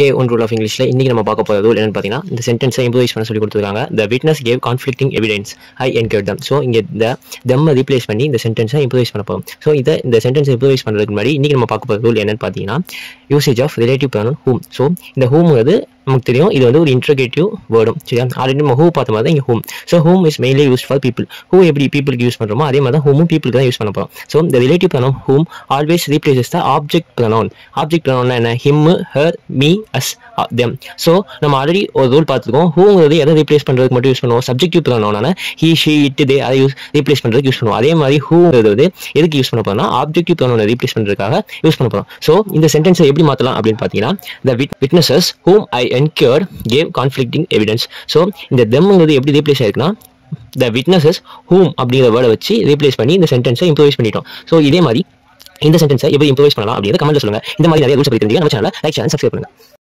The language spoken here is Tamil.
டே ஒன் ரூல் ஆஃப் இங்கிலீஷில் இன்றைக்கி நம்ம பார்க்க போகிற ரூல் என்னன்னு பார்த்தீங்கன்னா இந்த சென்டென்ஸை இம்ப்ரூவைஸ் பண்ண சொல்லி கொடுத்துருக்காங்க. The witness gave conflicting evidence I engaged them so இங்கே இந்த தம்மை ரீப்ளேஸ் பண்ணி இந்த சென்டென்ஸை இம்ப்ரூவைஸ் பண்ண போகிறோம் ஸோ இதை இந்த சென்டென்ஸை இம்ப்ரூவைஸ் பண்ணுறதுக்கு முன்னாடி இன்றைக்கி நம்ம பார்க்க போகிற ரூல் என்னென்னு பார்த்தீங்கன்னா usage of relative pronoun who so இந்த ஹூம்ங்கிறது நமக்கு தெரியும். இது வந்து ஒரு இன்ட்ரகேட்டிவ் வேர்டும் சரியா? ஆல்ரெடி நம்ம ஹூ பார்த்த மாதிரி தான் இங்கே who so who is mainly use for people who எப்படி பீப்புளுக்கு யூஸ் பண்ணுறோமோ அதே மாதிரி தான் ஹூமும் பீப்புளுக்கு தான் யூஸ் பண்ண போகிறோம் ஸோ இந்த relative pronoun who always replaces the object pronoun object pronoun என்ன? Him her me us them so நம்ம ஆல்ரெடி ஒரு ரூல் பார்த்துருக்கோம். ஹூங்கிறது எதை ரீப்ளேஸ் பண்ணுறதுக்கு மட்டும் யூஸ் பண்ணுவோம்? சப்ஜெக்டிவ் ப்ரனவுனான ஹீ ஷி இட் தே அதை யூஸ் ரீப்ளேஸ் பண்ணுறதுக்கு யூஸ் பண்ணுவோம். அதே மாதிரி ஹூங்கிறது வந்து எதுக்கு யூஸ் பண்ண போகிறோம்னா ஆப்ஜெக்டிவ் ப்ரனவுனை ரீப்ளேஸ் பண்ணுறதுக்காக யூஸ் பண்ண போகிறோம் ஸோ இந்த சென்டென்ஸை எப்படி மாற்றலாம் அப்படின்னு பார்த்தீங்கன்னா the wit witnesses who I enquire gave conflicting evidence so இந்த தெம்ங்கிறது எப்படி ரீப்ளேஸ் ஆயிருக்குன்னா த விட்னஸஸ் ஹூம் அப்படிங்கிற வேர்டை வச்சு ரீப்ளேஸ் பண்ணி இந்த சென்டென்ஸை இம்ப்ரூவைஸ் பண்ணிட்டோம். ஸோ இதே மாதிரி இந்த சென்டென்ஸை எப்படி இம்ப்ரூவைஸ் பண்ணலாம் அப்படிங்கிறத கமெண்ட்ல சொல்லுங்க. இந்த மாதிரி நிறைய ரூல்ஸ் படிக்கிறீங்க நம்ம சேனலை லைக் சேனல் சப்ஸ்கிரைப் பண்ணுங்க.